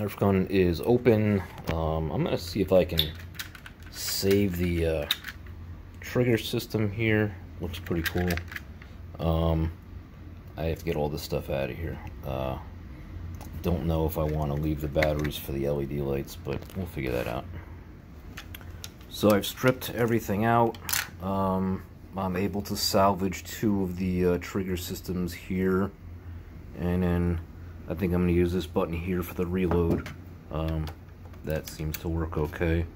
Nerf gun is open. Um, I'm to see if I can save the uh, trigger system here. Looks pretty cool. Um, I have to get all this stuff out of here. Uh, don't know if I want to leave the batteries for the LED lights, but we'll figure that out. So I've stripped everything out. Um, I'm able to salvage two of the uh, trigger systems here. And then I think I'm going to use this button here for the reload. Um, that seems to work okay.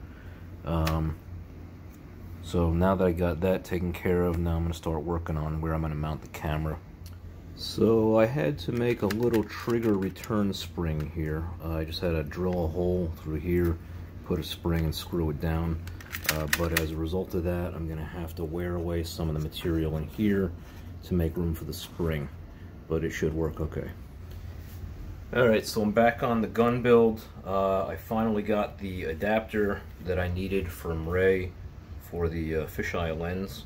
Um, so now that I got that taken care of, now I'm going to start working on where I'm going to mount the camera. So I had to make a little trigger return spring here. Uh, I just had to drill a hole through here, put a spring and screw it down. Uh, but as a result of that, I'm going to have to wear away some of the material in here to make room for the spring. But it should work okay. Alright, so I'm back on the gun build. Uh, I finally got the adapter that I needed from Ray for the uh, fisheye lens.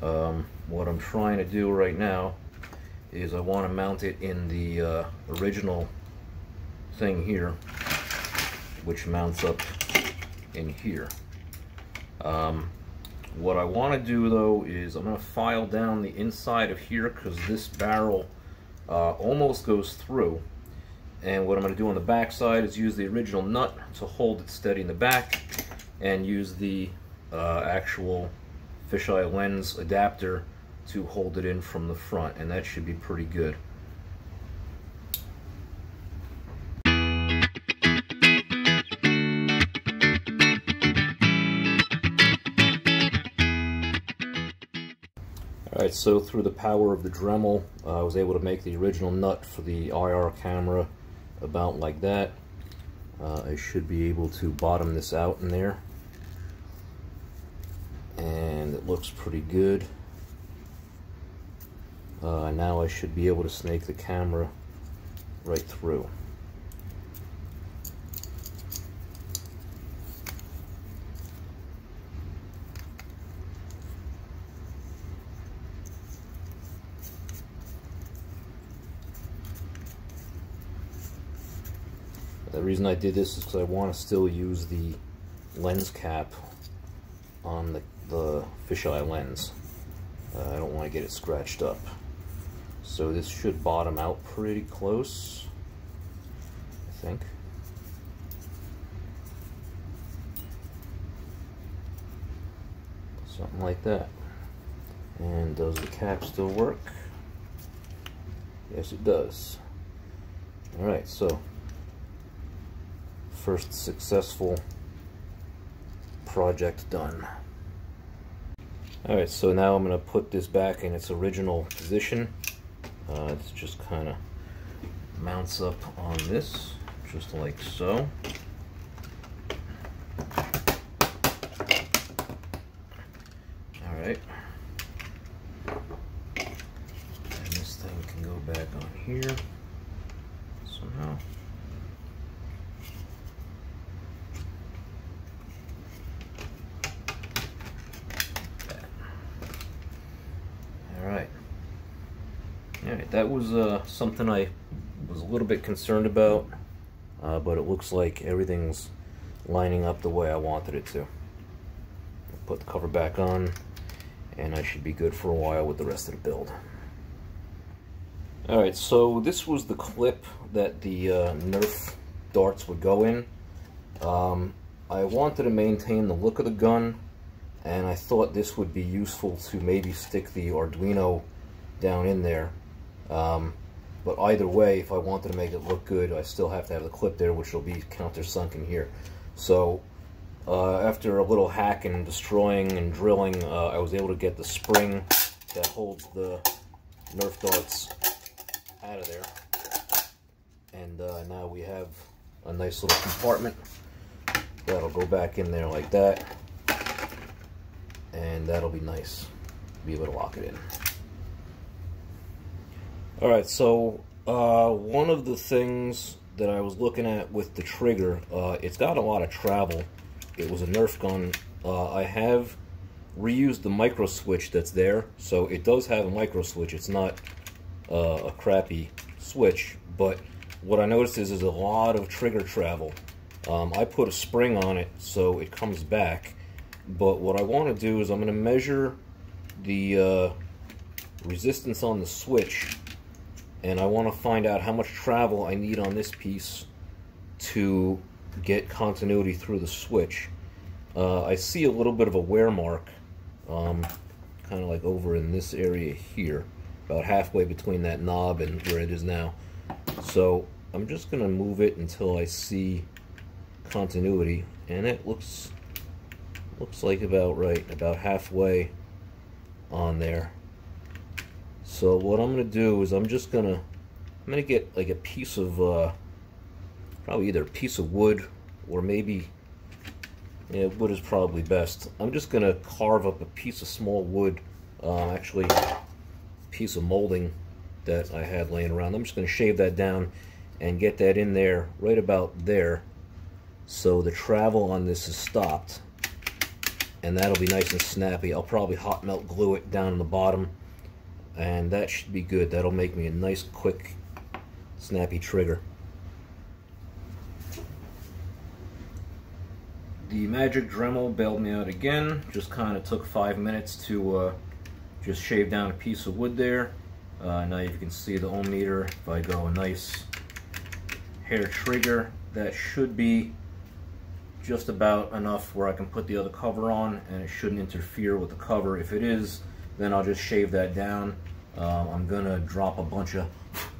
Um, what I'm trying to do right now is I want to mount it in the uh, original thing here, which mounts up in here. Um, what I want to do though is I'm going to file down the inside of here because this barrel uh, almost goes through. And what I'm going to do on the back side is use the original nut to hold it steady in the back and use the uh, actual fisheye lens adapter to hold it in from the front and that should be pretty good. Alright, so through the power of the Dremel, uh, I was able to make the original nut for the IR camera about like that. Uh, I should be able to bottom this out in there. And it looks pretty good. Uh, now I should be able to snake the camera right through. The reason I did this is because I want to still use the lens cap on the, the fisheye lens. Uh, I don't want to get it scratched up. So this should bottom out pretty close, I think. Something like that. And does the cap still work? Yes, it does. Alright, so first successful project done. Alright, so now I'm going to put this back in its original position. Uh, it just kind of mounts up on this, just like so. All right. And this thing can go back on here somehow. Alright, that was uh, something I was a little bit concerned about, uh, but it looks like everything's lining up the way I wanted it to. Put the cover back on, and I should be good for a while with the rest of the build. Alright, so this was the clip that the uh, Nerf darts would go in. Um, I wanted to maintain the look of the gun, and I thought this would be useful to maybe stick the Arduino down in there um, but either way, if I wanted to make it look good, I still have to have the clip there, which will be countersunk in here. So uh, after a little hack and destroying and drilling, uh, I was able to get the spring that holds the Nerf darts out of there. And uh, now we have a nice little compartment that'll go back in there like that. And that'll be nice. Be able to lock it in. All right, so uh, one of the things that I was looking at with the trigger, uh, it's got a lot of travel. It was a Nerf gun. Uh, I have reused the micro switch that's there, so it does have a micro switch. It's not uh, a crappy switch, but what I noticed is there's a lot of trigger travel. Um, I put a spring on it so it comes back, but what I want to do is I'm going to measure the uh, resistance on the switch and I want to find out how much travel I need on this piece to get continuity through the switch. Uh, I see a little bit of a wear mark, um, kind of like over in this area here, about halfway between that knob and where it is now. So I'm just going to move it until I see continuity, and it looks looks like about right, about halfway on there. So what I'm gonna do is I'm just gonna I'm gonna get like a piece of uh, probably either a piece of wood or maybe yeah wood is probably best. I'm just gonna carve up a piece of small wood, uh, actually piece of molding that I had laying around. I'm just gonna shave that down and get that in there right about there so the travel on this is stopped and that'll be nice and snappy. I'll probably hot melt glue it down in the bottom and that should be good. That'll make me a nice quick snappy trigger. The Magic Dremel bailed me out again. Just kind of took five minutes to uh, just shave down a piece of wood there. Uh, now you can see the ohm meter. If I go a nice hair trigger, that should be just about enough where I can put the other cover on and it shouldn't interfere with the cover. If it is, then I'll just shave that down. Um, I'm gonna drop a bunch of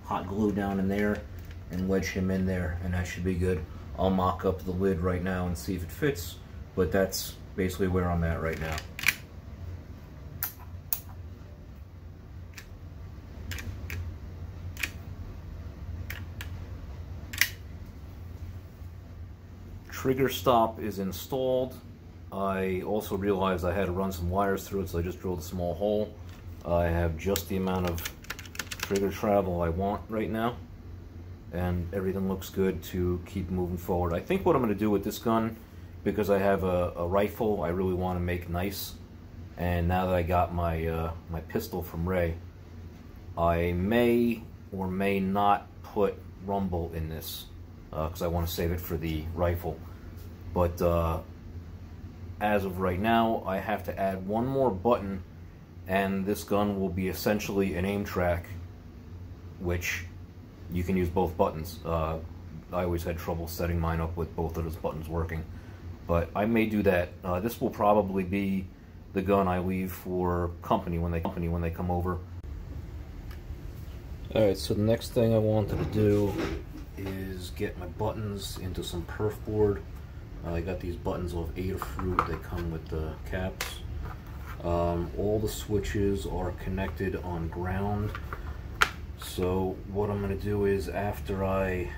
hot glue down in there and wedge him in there and that should be good. I'll mock up the lid right now and see if it fits, but that's basically where I'm at right now. Trigger stop is installed. I also realized I had to run some wires through it, so I just drilled a small hole. I have just the amount of trigger travel I want right now, and everything looks good to keep moving forward. I think what I'm going to do with this gun, because I have a, a rifle I really want to make nice, and now that I got my, uh, my pistol from Ray, I may or may not put rumble in this, because uh, I want to save it for the rifle. But uh, as of right now, I have to add one more button and this gun will be essentially an AimTrak which you can use both buttons. Uh, I always had trouble setting mine up with both of those buttons working, but I may do that. Uh, this will probably be the gun I leave for company when they company when they come over. Alright, so the next thing I wanted to do is get my buttons into some perf board. I got these buttons off Adafruit. They come with the caps. Um, all the switches are connected on ground. So what I'm going to do is after I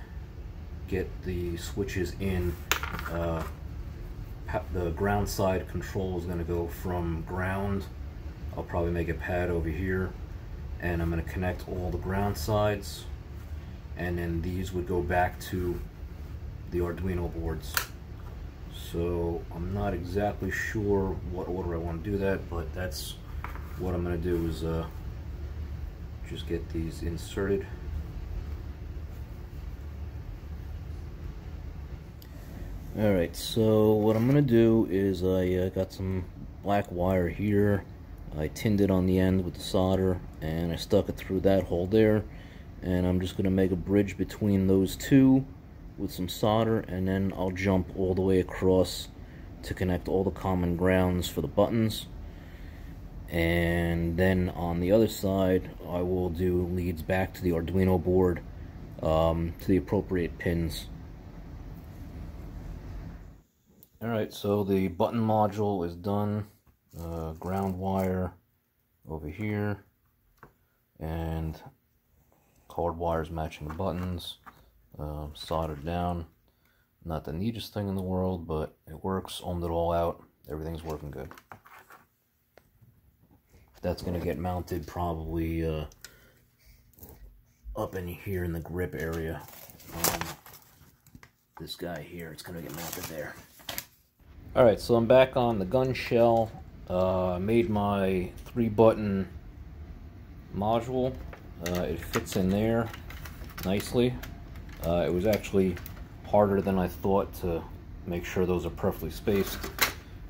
get the switches in, uh, the ground side control is going to go from ground. I'll probably make a pad over here and I'm going to connect all the ground sides and then these would go back to the Arduino boards. So I'm not exactly sure what order I want to do that, but that's what I'm going to do is uh, just get these inserted. Alright, so what I'm going to do is I uh, got some black wire here. I tinned it on the end with the solder and I stuck it through that hole there. And I'm just going to make a bridge between those two with some solder and then I'll jump all the way across to connect all the common grounds for the buttons and then on the other side I will do leads back to the Arduino board um, to the appropriate pins. Alright, so the button module is done. Uh, ground wire over here and colored wires matching the buttons um, soldered down. Not the neatest thing in the world, but it works. Ohmed it all out. Everything's working good. That's going to get mounted probably uh, up in here in the grip area. Um, this guy here, it's going to get mounted there. Alright, so I'm back on the gun shell. Uh, I made my three button module. Uh, it fits in there nicely. Uh, it was actually harder than I thought to make sure those are perfectly spaced.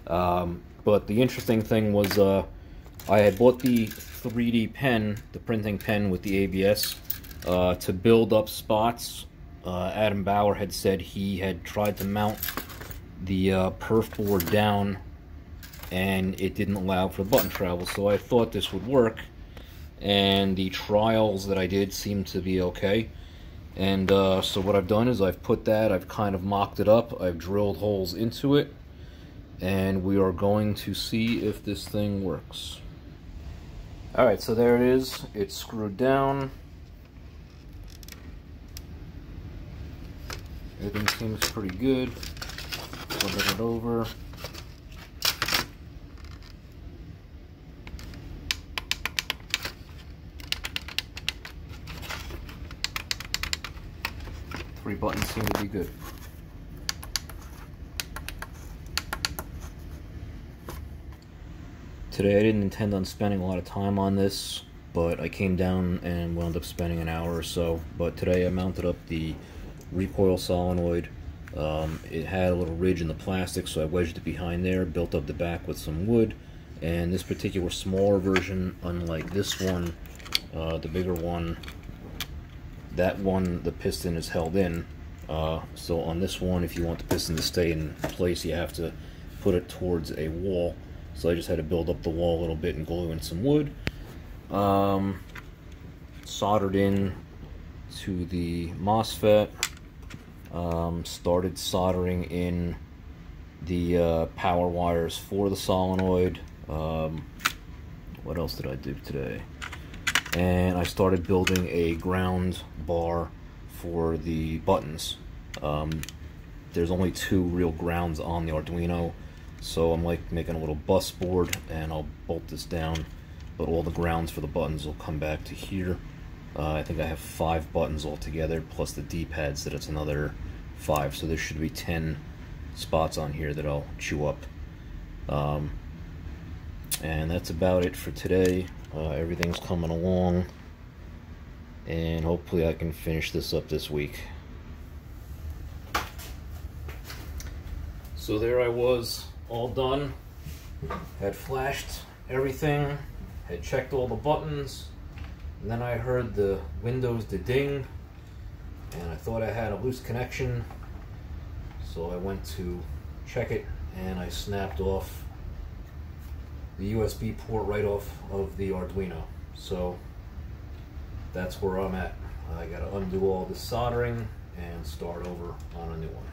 Um, but the interesting thing was uh, I had bought the 3D pen, the printing pen with the ABS, uh, to build up spots. Uh, Adam Bauer had said he had tried to mount the uh, perf board down and it didn't allow for button travel, so I thought this would work. And the trials that I did seemed to be okay. And uh, so what I've done is I've put that, I've kind of mocked it up, I've drilled holes into it, and we are going to see if this thing works. Alright, so there it is. It's screwed down. Everything seems pretty good. Flip it over. Buttons seem to be good. Today I didn't intend on spending a lot of time on this, but I came down and wound up spending an hour or so. But today I mounted up the recoil solenoid. Um, it had a little ridge in the plastic, so I wedged it behind there, built up the back with some wood. And this particular smaller version, unlike this one, uh, the bigger one, that one, the piston is held in. Uh, so on this one, if you want the piston to stay in place, you have to put it towards a wall. So I just had to build up the wall a little bit and glue in some wood. Um, soldered in to the MOSFET. Um, started soldering in the uh, power wires for the solenoid. Um, what else did I do today? And I started building a ground bar for the buttons. Um, there's only two real grounds on the Arduino. So I'm like making a little bus board and I'll bolt this down, but all the grounds for the buttons will come back to here. Uh, I think I have five buttons altogether, plus the D-pads that it's another five, so there should be 10 spots on here that I'll chew up. Um, and that's about it for today. Uh, everything's coming along, and hopefully I can finish this up this week. So there I was all done. Had flashed everything, had checked all the buttons, and then I heard the windows the ding, and I thought I had a loose connection, so I went to check it, and I snapped off the USB port right off of the Arduino. So that's where I'm at. I gotta undo all the soldering and start over on a new one.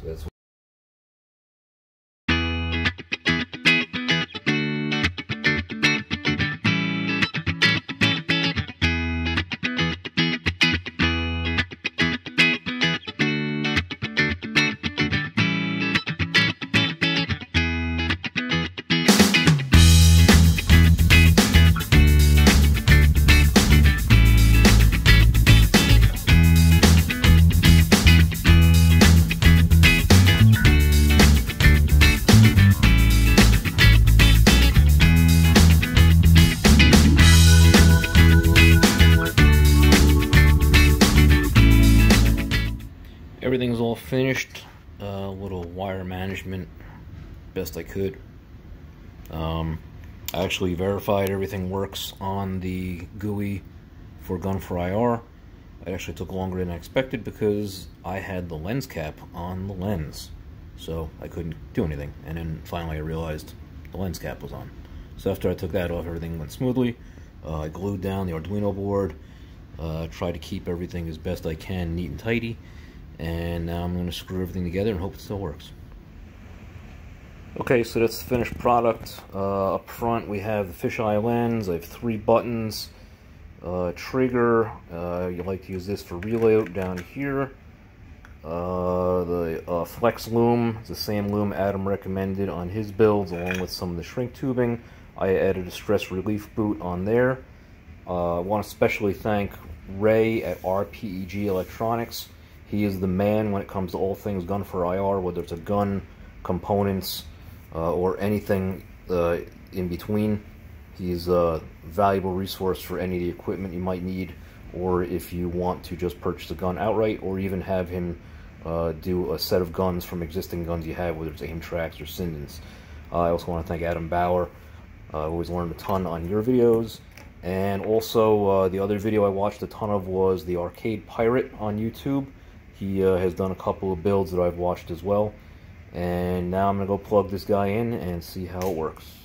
So that's uh, little wire management, best I could. Um, I actually verified everything works on the GUI for Gun4IR. It actually took longer than I expected because I had the lens cap on the lens. So I couldn't do anything. And then finally I realized the lens cap was on. So after I took that off, everything went smoothly. Uh, I glued down the Arduino board, uh, tried to keep everything as best I can neat and tidy and now I'm going to screw everything together and hope it still works. Okay, so that's the finished product. Uh, up front we have the fisheye lens, I have three buttons, uh, trigger, uh, you like to use this for relay down here. Uh, the uh, flex loom, it's the same loom Adam recommended on his builds along with some of the shrink tubing. I added a stress relief boot on there. Uh, I want to especially thank Ray at RPEG Electronics he is the man when it comes to all things Gun4IR, whether it's a gun, components, uh, or anything uh, in between. He's a valuable resource for any of the equipment you might need or if you want to just purchase a gun outright, or even have him uh, do a set of guns from existing guns you have, whether it's Aimtraks or Sindens. Uh, I also want to thank Adam Bauer. Uh, I've always learned a ton on your videos. And also, uh, the other video I watched a ton of was the Arcade Pirate on YouTube. He uh, has done a couple of builds that I've watched as well. And now I'm going to go plug this guy in and see how it works.